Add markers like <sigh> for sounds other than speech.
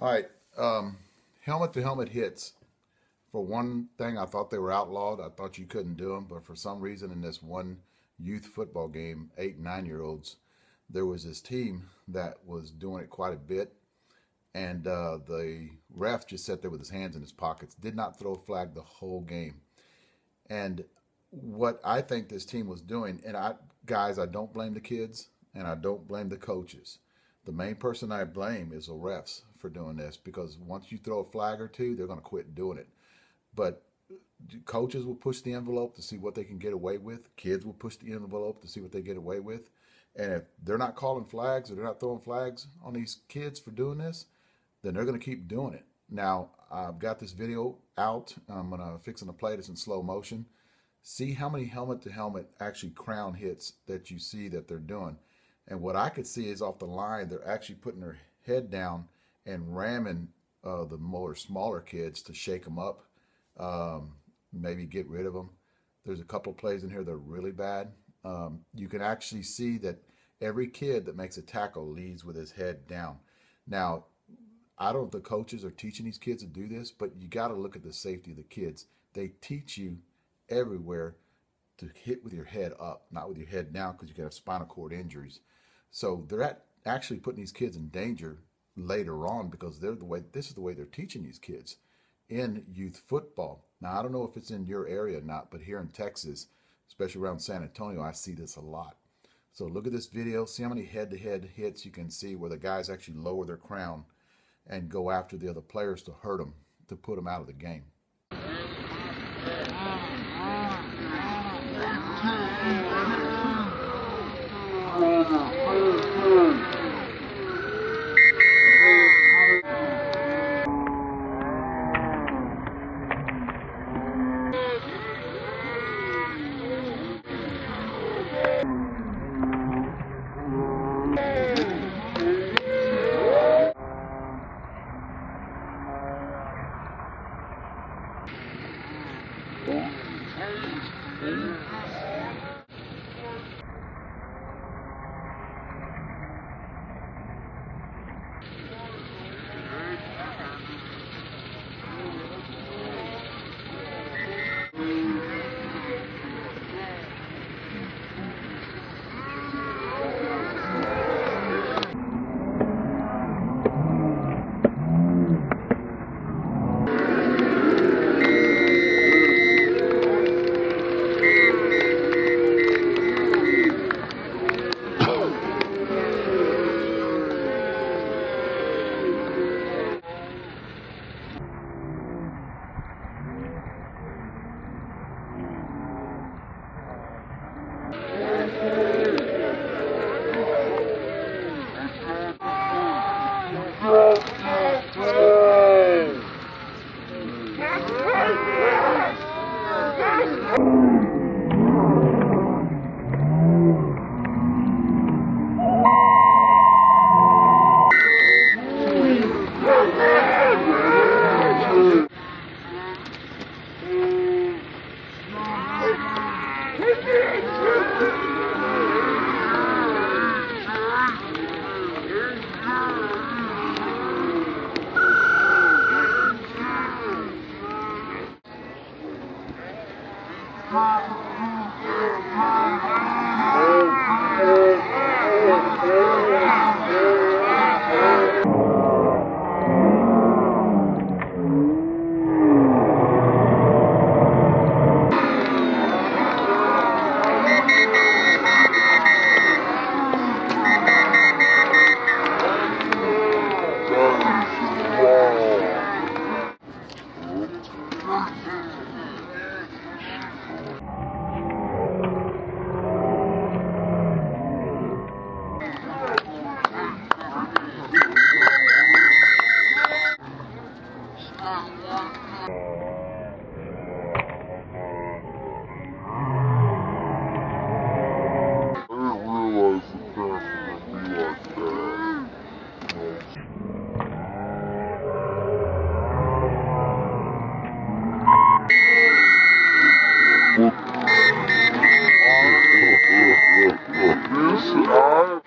All right, um, helmet to helmet hits. For one thing, I thought they were outlawed. I thought you couldn't do them, but for some reason, in this one youth football game, eight nine year olds, there was this team that was doing it quite a bit, and uh, the ref just sat there with his hands in his pockets, did not throw a flag the whole game, and what I think this team was doing, and I guys, I don't blame the kids and I don't blame the coaches. The main person I blame is the refs for doing this because once you throw a flag or two, they're going to quit doing it. But coaches will push the envelope to see what they can get away with. Kids will push the envelope to see what they get away with. And if they're not calling flags or they're not throwing flags on these kids for doing this, then they're going to keep doing it. Now, I've got this video out. I'm going to fix and to play this in slow motion. See how many helmet to helmet actually crown hits that you see that they're doing. And what I could see is off the line, they're actually putting their head down and ramming uh, the more smaller kids to shake them up, um, maybe get rid of them. There's a couple plays in here that are really bad. Um, you can actually see that every kid that makes a tackle leads with his head down. Now, I don't know if the coaches are teaching these kids to do this, but you got to look at the safety of the kids. They teach you everywhere to hit with your head up, not with your head down, because you can have spinal cord injuries. So they're at, actually putting these kids in danger later on because they're the way this is the way they're teaching these kids in youth football. Now I don't know if it's in your area or not, but here in Texas, especially around San Antonio, I see this a lot. So look at this video, see how many head-to-head hits you can see where the guys actually lower their crown and go after the other players to hurt them, to put them out of the game. <laughs> <laughs> Yeah. Oh. Ei, ei. This I...